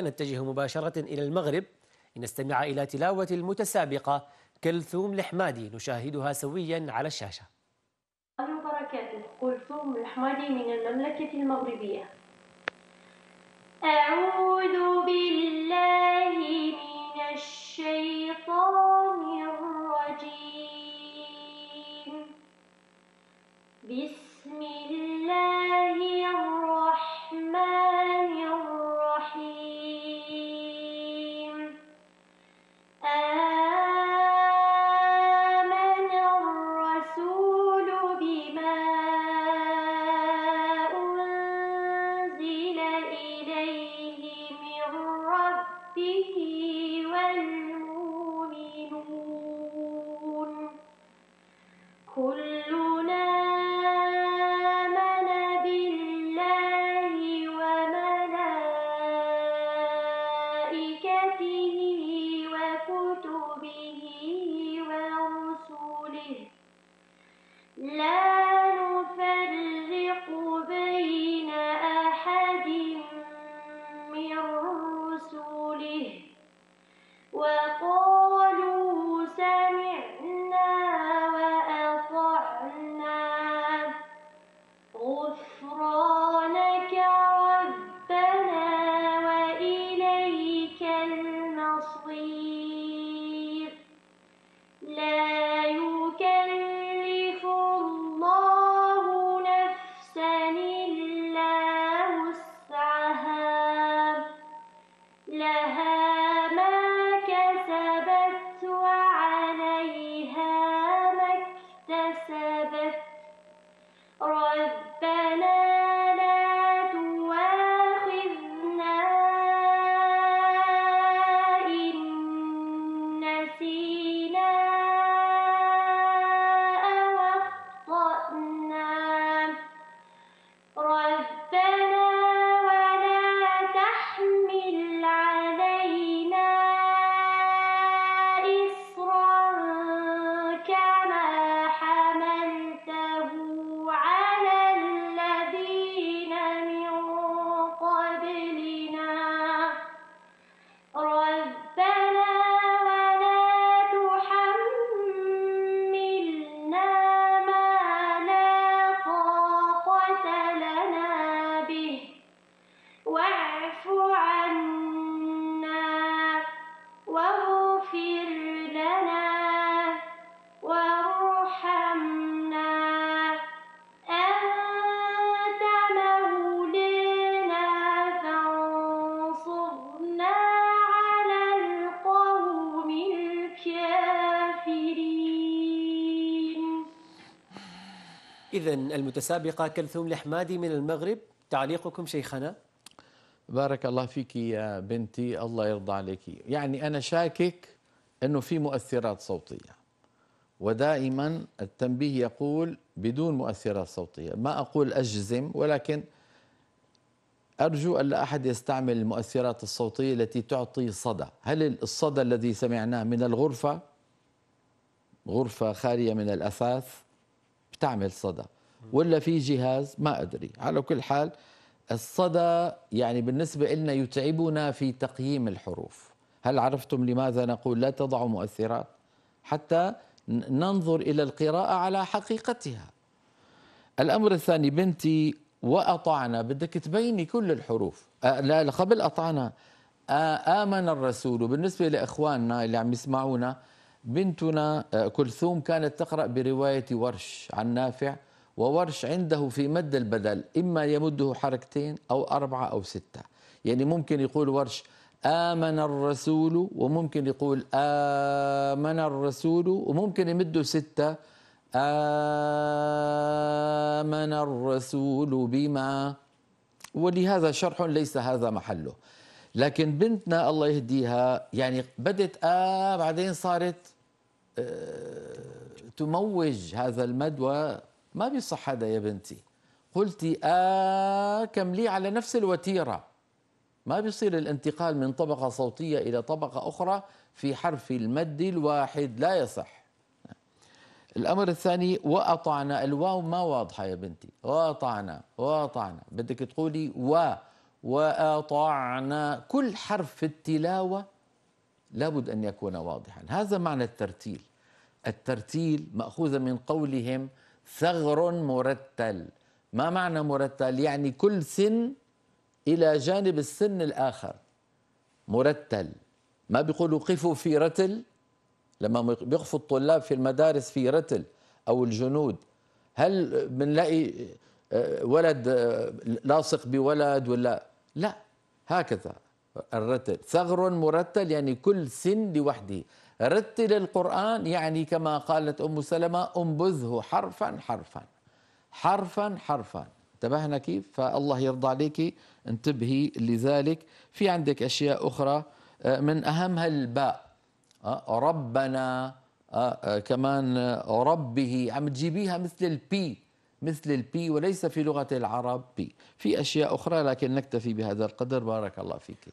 نتجه مباشرة إلى المغرب. لنستمع إلى تلاوة المتسابقة كلثوم الحمادي نشاهدها سويا على الشاشة. الله وبركاته. كلثوم الحمادي من المملكة المغربية. أعوذ بالله من الشيطان الرجيم. بسم الله إذا المتسابقة كلثوم الحمادي من المغرب. تعليقكم شيخنا. بارك الله فيك يا بنتي. الله يرضى عليك. يعني أنا شاكك أنه في مؤثرات صوتية. ودائما التنبيه يقول بدون مؤثرات صوتية. ما أقول أجزم ولكن أرجو أن لا أحد يستعمل المؤثرات الصوتية التي تعطي صدى. هل الصدى الذي سمعناه من الغرفة؟ غرفة خالية من الأثاث. بتعمل صدى ولا في جهاز؟ ما أدري. على كل حال الصدى يعني بالنسبة لنا يتعبنا في تقييم الحروف. هل عرفتم لماذا نقول لا تضعوا مؤثرات؟ حتى ننظر إلى القراءة على حقيقتها. الأمر الثاني بنتي وأطعنا. بدك تبيني كل الحروف. لا قبل أطعنا. آمن الرسول. بالنسبة لإخواننا اللي عم يسمعونا بنتنا آه كلثوم كانت تقرأ برواية ورش عن نافع وورش عنده في مد البدل إما يمده حركتين أو أربعة أو ستة. يعني ممكن يقول ورش آمن الرسول وممكن يقول آمن الرسول وممكن يمده ستة. آمن الرسول بما ولهذا شرح ليس هذا محله. لكن بنتنا الله يهديها يعني بدت آه بعدين صارت تموج هذا المد وما بيصح هذا يا بنتي. قلتي آه كملي على نفس الوتيرة. ما بيصير الانتقال من طبقة صوتية إلى طبقة أخرى في حرف المد الواحد لا يصح. الأمر الثاني وأطعنا. الواو ما واضحة يا بنتي. وأطعنا وأطعنا. بدك تقولي و وأطعنا. كل حرف في التلاوة لابد أن يكون واضحا. هذا معنى الترتيل. الترتيل مأخوذ من قولهم ثغر مرتل. ما معنى مرتل؟ يعني كل سن إلى جانب السن الآخر. مرتل. ما بيقولوا قفوا في رتل؟ لما بيقفوا الطلاب في المدارس في رتل أو الجنود. هل بنلاقي آه، ولد آه، لاصق بولد ولا؟ لا. هكذا. الرتل. ثغر مرتل يعني كل سن لوحده. رتل القرآن يعني كما قالت أم سلمة انبذه حرفا حرفا. حرفا حرفا. انتبهنا كيف؟ فالله يرضى عليك انتبهي لذلك. في عندك أشياء أخرى آه، من أهمها الباء. ربنا كمان ربه. عم تجيبيها مثل ال P. مثل ال P وليس في لغة العرب P في أشياء أخرى لكن نكتفي بهذا القدر. بارك الله فيك.